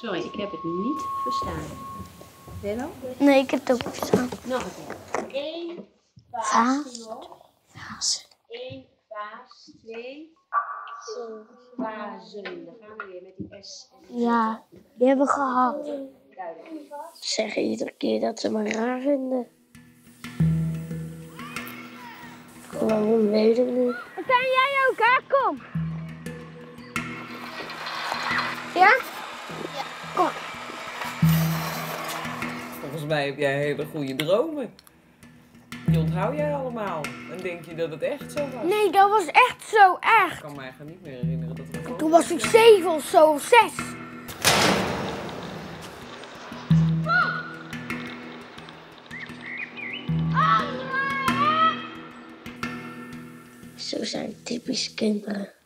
Sorry, ik heb het niet verstaan. Willo? Nee, ik heb het ook niet verstaan. Nog een keer. Eén Vaas. vaas. Eén vaas. Twee vazen. Dan gaan we weer met die S. en Ja, die hebben we gehad. Duidelijk. Ze zeggen iedere keer dat ze me raar vinden. Waarom weet ik niet. Jij ook, hè? Kom. Ja? Mij heb jij hele goede dromen. Die onthoud jij allemaal. En denk je dat het echt zo was? Nee, dat was echt zo erg. Ik kan me eigenlijk niet meer herinneren dat er een Toen was ik zeven of zo, of zes. Zo zijn typisch kinderen.